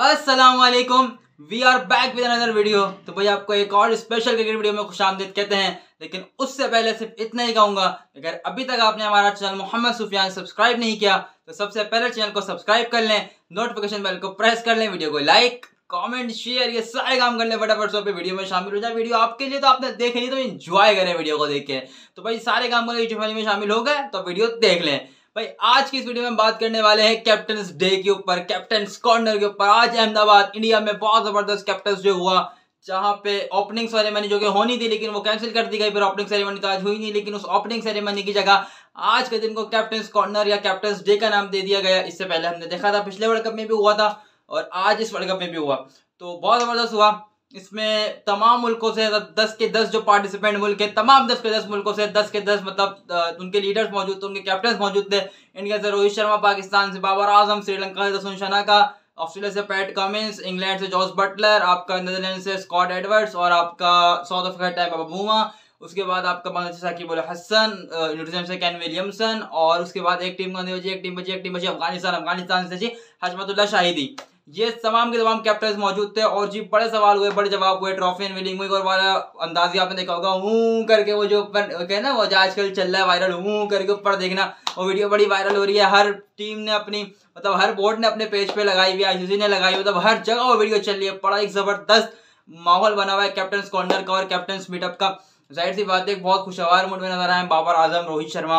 वालेकुम we are back with another video तो भाई आपको एक और स्पेशल क्रिकेट वीडियो में खुश आमदीद कहते हैं, लेकिन उससे पहले सिर्फ़ इतना ही कहूँगा, अगर अभी तक आपने हमारा चैनल मोहम्मद सुफियान सब्सक्राइब नहीं किया तो सबसे पहले चैनल को सब्सक्राइब कर लें नोटिफिकेशन बेल को प्रेस कर लें वीडियो को लाइक कमेंट शेयर ये सारे काम कर ले, फटाफट सौ पे वीडियो में शामिल हो जाए। वीडियो आपके लिए तो आपने देखे नहीं तो एंजॉय करें वीडियो को देख के। तो भाई सारे काम कर यूट्यूब में शामिल हो गए तो वीडियो देख लें। भाई, आज की इस वीडियो में बात करने वाले हैं कैप्टन डे के ऊपर कैप्टन कॉर्नर के ऊपर। आज अहमदाबाद इंडिया में बहुत ज़बरदस्त कैप्टन डे हुआ, जहाँ पे ओपनिंग सेरेमनी जो कि होनी थी, लेकिन वो कैंसिल कर दी गई, फिर ओपनिंग सेरेमनी तो आज हुई नहीं, लेकिन उस ओपनिंग सेरेमनी की जगह आज के दिन को कैप्टन कॉर्नर या कैप्टन डे का नाम दे दिया गया। इससे पहले हमने देखा था, पिछले वर्ल्ड कप में भी हुआ था और आज इस वर्ल्ड कप में भी हुआ। तो बहुत ज़बरदस्त हुआ। इसमें तमाम मुल्कों से दस के दस जो पार्टिसिपेंट मुल्क है, तमाम दस के दस मुल्कों से दस के दस मतलब उनके लीडर्स मौजूद थे, उनके कैप्टन मौजूद थे। इंडिया से रोहित शर्मा पाकिस्तान से, बाबर आज़म, श्रीलंका से दसुन शना का, ऑस्ट्रेलिया से पैट कमिंस इंग्लैंड से जॉस बटलर आपका नीदरलैंड से स्कॉट एडवर्ड्स और आपका साउथ अफ्रीका टाइम बबूमा उसके बाद आपका बांग्लादेश साकिब हसन न्यूजीलैंड से कैन विलियमसन और उसके बाद एक टीम बची, एक टीम बची, एक टीम बची, अफ़गानिस्तान अफ़गानिस्तान से जी हजमतुल्ला शाहिदी ये तमाम के तमाम कैप्टन मौजूद थे और जी, बड़े सवाल हुए, बड़े जवाब हुए ट्रॉफी एंड विलिंग हुई और वाला अंदाज आपने देखा होगा, हूँ करके वो जो कहना ना, वो जो आजकल चल रहा है वायरल हूँ करके ऊपर देखना, वो वीडियो बड़ी वायरल हो रही है, हर टीम ने अपनी मतलब हर बोर्ड ने अपने पेज पे लगाई हुई आईसीसी ने लगाई मतलब हर जगह वो वीडियो चल रही है, बड़ा एक ज़बरदस्त माहौल बना हुआ है कैप्टन कॉर्नर का और कैप्टन मीटअप का। ज़ाहिर सी बात है बहुत खुशगवार मूड में नज़र आए बाबर आज़म, रोहित शर्मा।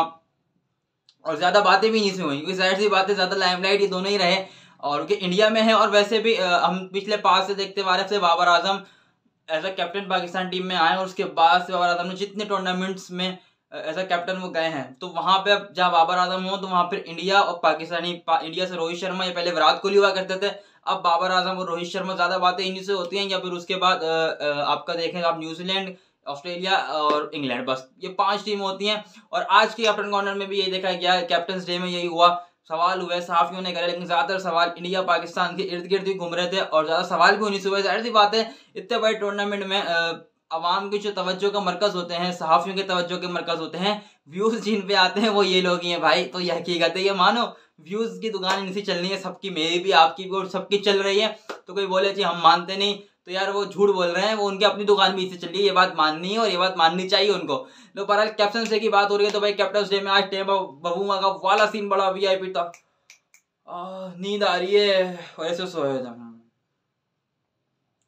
और ज़्यादा बातें भी नहीं से हुई, क्योंकि ज़ाहिर सी बातें ज़्यादा लाइमलाइट ये दोनों ही रहे और उनके इंडिया में है और वैसे भी हम पिछले पास से देखते वाले से Babar Azam as a captain Pakistan team में आए और उसके बाद से बाबर आज़म ने जितने टूर्नामेंट्स में एज अ कैप्टन वो गए हैं। तो वहाँ पे अब जहाँ बाबर आज़म हो तो वहाँ पर इंडिया और पाकिस्तानी पा, इंडिया से रोहित शर्मा या पहले विराट कोहली हुआ करते थे। अब बाबर आज़म और रोहित शर्मा ज़्यादा बातें इन्हीं से होती हैं या फिर उसके बाद आपका देखें आप न्यूजीलैंड ऑस्ट्रेलिया और इंग्लैंड। बस ये पाँच टीम होती हैं। और आज की कैप्टन कॉर्नर में भी यही देखा गया कैप्टन डे में यही हुआ। सवाल हुए सहाफियों ने करे, लेकिन ज़्यादातर सवाल इंडिया, पाकिस्तान के इर्द गिर्द ही घूम रहे थे और ज़्यादा सवाल भी होनी से हुए ज़ाहिर सी बात है, इतने बड़े टूर्नामेंट में आवाम के जो तवज्जो का मरकज होते हैं सहाफियों के तवज्जो के मरकज होते हैं व्यूज़ जिन पे आते हैं, वो ये लोग ही हैं भाई तो यह हकीकत है, ये मानो व्यूज़ की दुकान इनसे चलनी है, सबकी मेरी भी, आपकी भी, और सबकी चल रही है तो कोई बोले, जी, हम मानते नहीं। तो यार वो झूठ बोल रहे हैं, वो उनकी अपनी दुकान भी इससे चल रही है ये बात माननी है और ये बात माननी चाहिए उनको। तो बहरहाल कैप्टन से की बात हो रही है तो भाई कैप्टन डे में आज टेम बबूमा का वाला सीन बड़ा वीआईपी था। नींद आ रही है, और ऐसे सोए था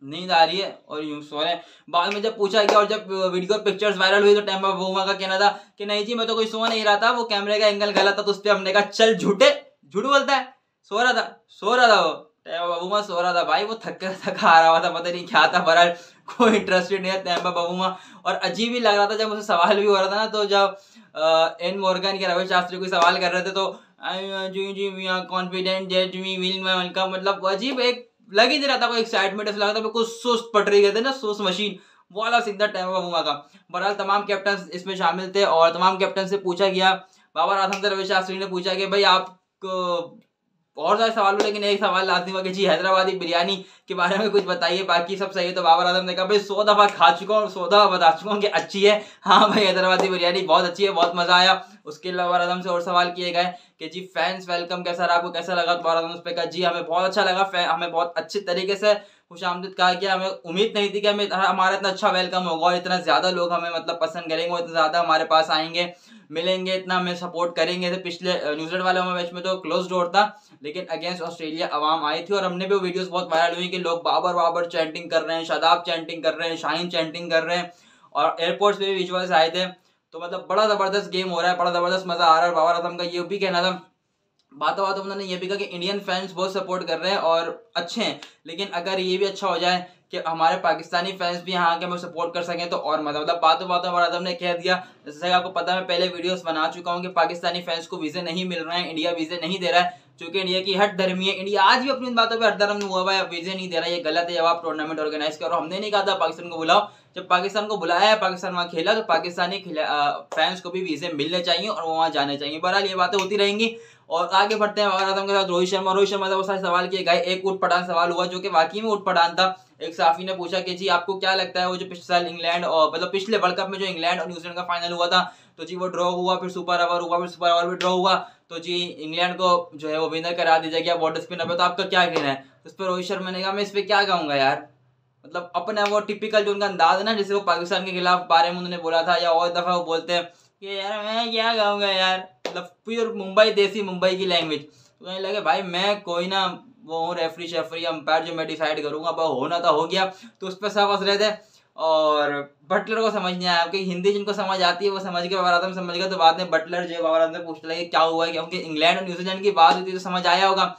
नींद आ रही है और यूँ सो रहे बाद में जब पूछा गया और जब वीडियो पिक्चर्स वायरल हुई तो टेम्पा बबूमा का कहना था कि नहीं जी, मैं तो कोई सो नहीं रहा था, वो कैमरे का एंगल गलत था तो उस पर हमने कहा, चल, झूठे, झूठ बोलता है। सो रहा था, सो रहा था वो। बबूमा सो रहा था भाई, वो थक थका आ रहा था, पता नहीं क्या था, बहरहाल कोई इंटरेस्टेड नहीं है तैम्बा बबूमा और अजीब ही लग रहा था जब मुझे सवाल भी हो रहा था ना तो जब एन मोर्गन के रवि शास्त्री कोई सवाल कर रहे थे तो जी जी we are confident that we will welcome मतलब अजीब एक लग ही नहीं रहा था, कोई एक्साइटमेंट ऐसा लगा था कुछ सुस्त पट रही थे ना सुस्त मशीन वाला सीधा टाइम बबूमा का। बहरहाल तमाम कैप्टन इसमें शामिल थे और तमाम कैप्टन से पूछा गया, बाबा से रवि शास्त्री ने पूछा कि, भाई आपको बहुत सारे सवाल हुए लेकिन एक सवाल लाजमी हुआ जी, हैदराबादी बिरयानी के बारे में कुछ बताइए, बाकी सब सही है। तो बाबर आज़म ने कहा, भाई, सौ दफ़ा खा चुका हूँ सौ दफ़ा बता चुका हूँ कि अच्छी है। हाँ भाई, हैदराबादी बिरयानी बहुत अच्छी है, बहुत मज़ा आया। उसके लिए बाबर आज़म से और सवाल किए गए कि जी फैंस वेलकम कैसा रहा, आपको कैसा लगा? तो बाबर आज़म उस पर कहा, जी, हमें बहुत अच्छा लगा हमें बहुत अच्छे तरीके से खुश आमदीद कहा कि हमें उम्मीद नहीं थी कि हमें हमारा इतना अच्छा वेलकम होगा और इतना ज़्यादा लोग हमें मतलब पसंद करेंगे और इतना ज़्यादा हमारे पास आएँगे, मिलेंगे, इतना हमें सपोर्ट करेंगे। तो पिछले न्यूजीलैंड वाले मैच में तो क्लोज डोर था, लेकिन अगेंस्ट ऑस्ट्रेलिया आवाम आई थी और हमने भी वो वीडियोस बहुत वायरल हुई कि लोग बाबर बाबर चैंटिंग कर रहे हैं, शादाब चैंटिंग कर रहे हैं, शाहीन चैंटिंग कर रहे हैं और एयरपोर्ट्स पे भी विजुअल्स आए थे। तो मतलब बड़ा ज़बरदस्त गेम हो रहा है, बड़ा ज़बरदस्त मज़ा आ रहा है बाबर आज़म का ये भी कहना था बातों बातों उन्होंने ये भी कहा कि इंडियन फैंस बहुत सपोर्ट कर रहे हैं और अच्छे हैं। लेकिन अगर ये भी अच्छा हो जाए कि हमारे पाकिस्तानी फैंस भी यहाँ के हमें सपोर्ट कर सकें तो और मज़ा। मतलब बातों बातों में आदम ने कह दिया, जैसे आपको पता मैं पहले वीडियोस बना चुका हूँ कि पाकिस्तानी फैंस को वीज़े नहीं मिल रहे हैं इंडिया वीज़े नहीं दे रहा है, क्योंकि इंडिया की हट धर्मी है। इंडिया आज भी अपनी बातों पर हट धर्म हुआ हुआ है वीज़े नहीं दे रहा है। ये गलत है, जब आप टूर्नामेंट ऑर्गेनाइज करो, हमने नहीं कहा था पाकिस्तान को बुलाओ। जब पाकिस्तान को बुलाया है, पाकिस्तान वहाँ खेला तो पाकिस्तानी फैंस को भी वीज़े मिलने चाहिए और वहाँ जाने चाहिए। बहरहाल, ये बातें होती रहेंगी। और आगे बढ़ते हैं बाबर आज़म के साथ रोहित शर्मा। रोहित शर्मा से बहुत सारे सवाल किए गए। एक उठ पठान सवाल हुआ, जो कि वाकई में उठ पठान था। एक साफी ने पूछा कि, जी, आपको क्या लगता है वो जो पिछले साल इंग्लैंड और मतलब पिछले वर्ल्ड कप में जो इंग्लैंड और न्यूजीलैंड का फाइनल हुआ था? तो जी, वो ड्रॉ हुआ, फिर सुपर ओवर हुआ, फिर सुपर ओवर भी ड्रॉ हुआ। तो जी, इंग्लैंड को जो है वो विनर करा दिया जाएगी। बॉर्डर स्पिनर पे तो आपका क्या कहना है? तो इस पर रोहित शर्मा ने कहा, मैं इस पर क्या कहूँगा यार? मतलब अपना वो टिपिकल जो उनका अंदाज है ना, जैसे वो पाकिस्तान के खिलाफ बारे में उन्होंने बोला था या और दफ़ा वो बोलते हैं कि यार मैं क्या कहूँगा यार मतलब प्योर मुंबई, देसी मुंबई की लैंग्वेज तो कहीं लगे, भाई मैं कोई ना, वो हूँ रेफरी शेफरी अंपायर जो मैं डिसाइड करूँगा, अब होना तो हो गया। तो उस पर सब हंस रहे थे और बटलर को समझ नहीं आया, क्योंकि हिंदी जिनको समझ आती है, वो समझ के बाबर आज़म समझ गया तो बाद में बटलर जो है बाबर आज़म पूछने लगे, क्या हुआ है? क्योंकि इंग्लैंड और न्यूजीलैंड की बात होती थी तो समझ आया होगा।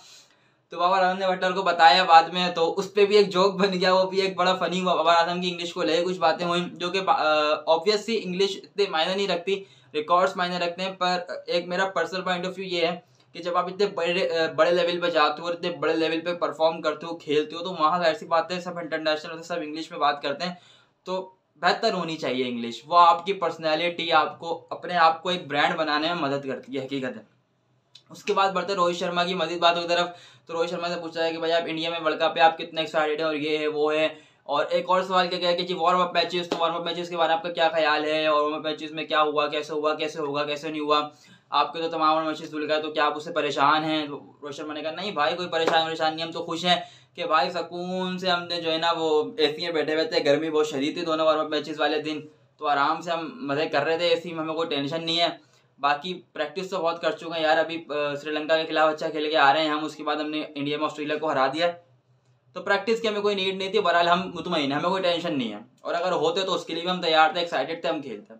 तो बाबर आज़म ने बटलर को बताया बाद में तो उस पर भी एक जोक बन गया, वो भी एक बड़ा फनी हुआ। बाबर आज़म की इंग्लिश को ले कुछ बातें हुई, जो कि ऑब्वियसली इंग्लिश इतने मायने नहीं रखती रिकॉर्ड्स मायने रखते हैं, पर एक मेरा पर्सनल पॉइंट ऑफ़ व्यू ये है कि जब आप इतने बड़े बड़े लेवल पे जाते हो और इतने बड़े लेवल पे परफॉर्म करते हो, खेलते हो तो वहाँ ऐसी बातें सब इंटरनेशनल सब इंग्लिश में बात करते हैं तो बेहतर होनी चाहिए इंग्लिश वो आपकी पर्सनैलिटी आपको, अपने आप को एक ब्रांड बनाने में मदद करती है, हकीकत है। उसके बाद बढ़ते रोहित शर्मा की मजीद बात की तरफ़। तो रोहित शर्मा से पूछा है कि भाई, आप इंडिया में वर्ल्ड कप पे आप कितने एक्साइटेड है और ये है, वो है। और एक और सवाल क्या है कि जी वार्म अप मैचेस तो वार्म अप मैचेस के बारे में आपका क्या ख्याल है? और वार्म अप मैचेस में क्या हुआ, कैसे हुआ, कैसे होगा, कैसे नहीं हुआ? आपके तो तमाम मैचेस धुल गए तो क्या आप उससे परेशान हैं? तो रोहित शर्मा ने कहा, नहीं भाई, कोई परेशान परेशान नहीं, हम तो खुश हैं कि भाई, सुकून से हमने जो है ना, वो ए सी में बैठे हुए थे गर्मी बहुत शदीद थी दोनों वार्म अप मैचेस वाले दिन। तो आराम से हम मज़े कर रहे थे ए सी में हमें कोई टेंशन नहीं है। बाकी प्रैक्टिस तो बहुत कर चुके हैं यार। अभी श्रीलंका के खिलाफ अच्छा खेल के आ रहे हैं हम, उसके बाद हमने इंडिया में ऑस्ट्रेलिया को हरा दिया। तो प्रैक्टिस की हमें कोई नीड नहीं थी। बहरहाल हम मुतमिन हमें कोई टेंशन नहीं है। और अगर होते तो उसके लिए भी हम तैयार थे एक्साइटेड थे, हम खेलते।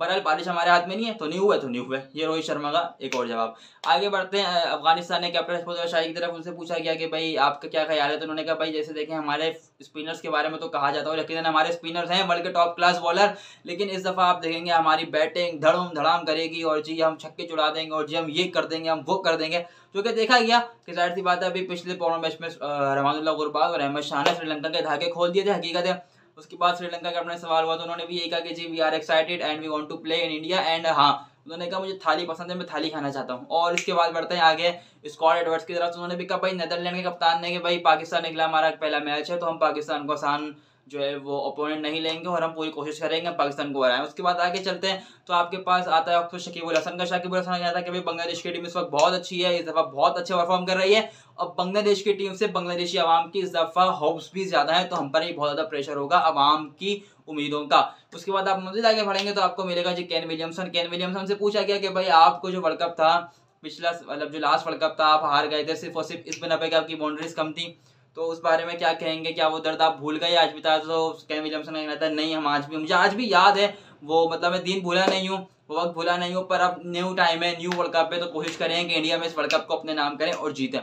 बहरहाल बारिश हमारे हाथ में नहीं है तो नहीं हुआ तो नहीं हुआ ये रोहित शर्मा का एक और जवाब। आगे बढ़ते हैं अफ़गानिस्तान ने कैप्टन शाही की तरफ़ उनसे पूछा गया कि भाई, आपका क्या ख्याल है? तो उन्होंने कहा, भाई, जैसे देखें, हमारे स्पिनर्स के बारे में तो कहा जाता है यकीन हमारे स्पिनर्स हैं, वर्ल्ड के टॉप क्लास बॉलर लेकिन इस दफ़ा आप देखेंगे, हमारी बैटिंग धड़म धड़ाम करेगी, और जी, हम छक्के चुड़ा देंगे, और जी, हम ये कर देंगे, हम वो कर देंगे। जो कि देखा गया कि ज़ाहिर सी बात है, अभी पिछले पौर मैच में रमानुल्ला गुरबाज और अहमद शाह ने श्रीलंका के धागे खोल दिए थे, हकीकत है। उसके बाद श्रीलंका का अपने सवाल हुआ तो उन्होंने भी यही कहा कि जी we are excited and we want to play in India and हाँ उन्होंने कहा मुझे थाली पसंद है, मैं थाली खाना चाहता हूँ। और इसके बाद बढ़ते हैं आगे स्कॉट एडवर्ड्स की तरफ़ उन्होंने भी कहा, भाई नेदरलैंड के कप्तान ने कि भाई, पाकिस्तान निकला हमारा पहला मैच है तो हम पाकिस्तान को आसान जो है वो अपोनेंट नहीं लेंगे और हम पूरी कोशिश करेंगे पाकिस्तान को हराएँ। उसके बाद आगे चलते हैं तो आपके पास आता है अक्सर शकीबुल हसन का। शकीबुल हसन कहता है कि भाई, बांग्लादेश की टीम इस वक्त बहुत अच्छी है, इस दफ़ा बहुत अच्छा परफॉर्म कर रही है। और बांग्लादेश की टीम से बांग्लादेशी आवाम की इस दफ़ा होप्स भी ज़्यादा है तो हम पर ही बहुत ज़्यादा प्रेशर होगा आवाम की उम्मीदों का। उसके बाद आप मजीद आगे बढ़ेंगे तो आपको मिलेगा जी कैन विलियमसन कैन विलियमसन से पूछा गया कि भाई, आपको जो वर्ल्ड कप था, पिछला मतलब जो लास्ट वर्ल्ड कप था, आप हार गए थे सिर्फ़ और सिर्फ़ इस बिना पे आपकी बाउंड्रीज कम थी। तो उस बारे में क्या कहेंगे? क्या वो दर्द आप भूल गए? आज भी था तो कैन विलियमसन का कहना था, नहीं, हम आज भी, मुझे आज भी याद है। वो मतलब मैं दिन भूला नहीं हूँ, वो वक्त भूला नहीं हूँ, पर अब न्यू टाइम है न्यू वर्ल्ड कप है तो कोशिश करें कि इंडिया में इस वर्ल्ड कप को अपने नाम करें और जीतें।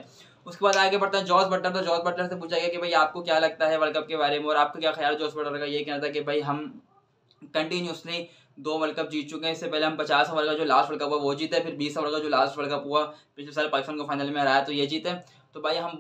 उसके बाद आगे बढ़ता है जॉर्ज बटलर तो जॉर्ज बटलर से पूछा गया कि भाई आपको क्या लगता है वर्ल्ड कप के बारे में और आपका क्या ख्याल जॉर्ज बटलर का? ये कहना था कि भाई हम कंटिन्यूसली दो वर्ल्ड कप जीत चुके हैं, इससे पहले हम पचास ओवर का जो लास्ट वर्ल्ड कप हुआ, वो जीते, फिर बीस ओवर का जो लास्ट वर्ल्ड कप हुआ, पिछले साल पाकिस्तान को फाइनल में हराया तो ये जीते। तो भाई हम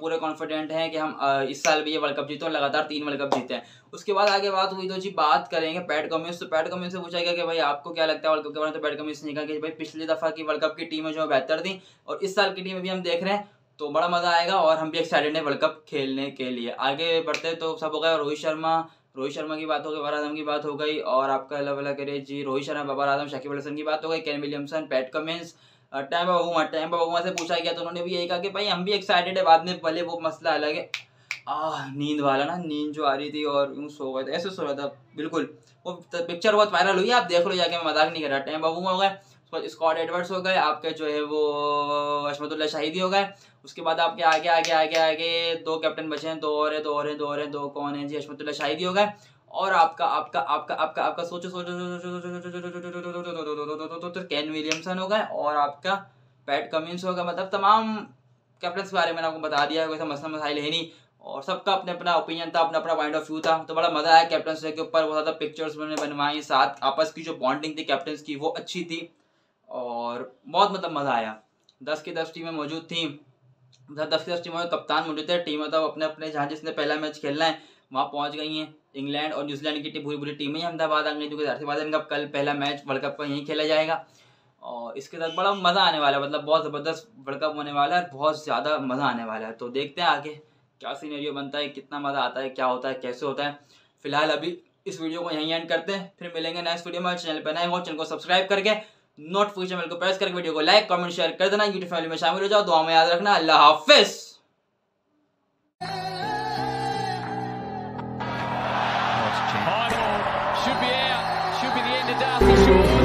पूरे कॉन्फिडेंट हैं कि हम इस साल भी ये वर्ल्ड कप जीते और लगातार तीन वर्ल्ड कप जीते हैं। उसके बाद आगे बात हुई तो जी बात करेंगे पैट कम्यूस तो पैट कम्यूस से पूछा गया कि भाई आपको क्या लगता है वर्ल्ड कप के बारे में? तो पैट कम्यूस ने कहा कि भाई पिछली दफ़ा की वर्ल्ड कप की टीमें जो है बेहतर थी और इस साल की टीमें भी हम देख रहे हैं। तो बड़ा मज़ा आएगा और हम भी एक्साइटेड हैं वर्ल्ड कप खेलने के लिए। आगे बढ़ते तो सब हो गया रोहित शर्मा। रोहित शर्मा की बात हो गई बाबर आज़म की बात हो गई और आपका अल्लाह वाला करे जी रोहित शर्मा बाबर आज़म शकीब हसन की बात हो गई Kane Williamson Pat Cummins Temba Bavuma Temba Bavuma से पूछा गया तो उन्होंने भी यही कहा कि भाई, हम भी एक्साइटेड है, बाद में भले वो मसला अलग है। आ नींद वाला ना, नींद जो आ रही थी और यूँ सो गए थे। ऐसे सो रहा था, बिल्कुल। वो पिक्चर बहुत वायरल हुई है, आप देख लो जाके, मैं मज़ाक नहीं कर रहा। टाइम बाबू हो गए स्कॉट एडवर्ड्स हो गए, आपके जो है वो अशमतुल्ला शाहिदी हो गए। उसके बाद आपके आगे आगे आगे आगे दो कैप्टन बचे हैं, दो और है, दो और है, दो और है दो कौन है? जी अशमतुल्ला शाहिदी हो गए। और आपका आपका आपका आपका आपका सोचो सोचो सोचो कैन विलियमसन होगा और आपका पैट कमिंस होगा मतलब तमाम कैप्टन के बारे में आपको बता दिया कोई मसला मसाइल है नहीं और सबका अपने अपना ओपिनियन था अपना अपना पॉइंट ऑफ़ व्यू था तो बड़ा मज़ा आया कैप्टन के ऊपर बहुत ज़्यादा पिक्चर्स उन्होंने बनवाई साथ आपस की जो बॉन्डिंग थी कैप्टन की वो अच्छी थी और बहुत मतलब मज़ा आया दस की दस टीमें मौजूद थी दस की दस टीमों में कप्तान मौजूद थे टीम मतलब अपने अपने जहाँ जिसने पहला मैच खेलना है वहाँ पहुँच गई हैं इंग्लैंड और न्यूजीलैंड की बुरी बुरी टीमें अहमदाबाद आ गई ज़ाहिर बात इनका कल पहला मैच वर्ल्ड कप का यहीं खेला जाएगा। और इसके साथ बड़ा मज़ा आने वाला है मतलब बहुत ज़बरदस्त वर्ल्ड कप होने वाला है बहुत ज़्यादा मज़ा आने वाला है। तो देखते हैं आगे क्या सीनरियो बनता है, कितना मज़ा आता है, क्या होता है, कैसे होता है। फ़िलहाल अभी इस वीडियो को यहीं एंड करते हैं। फिर मिलेंगे नेक्स्ट वीडियो में। चैनल पर नए हो, चैनल को सब्सक्राइब करके नोटिफिकेशन बेल को प्रेस करके वीडियो को लाइक कमेंट शेयर कर देना। यूट्यूब फैमिली में शामिल हो जाओ दुआ में याद रखना। अल्लाह हाफिज़। individual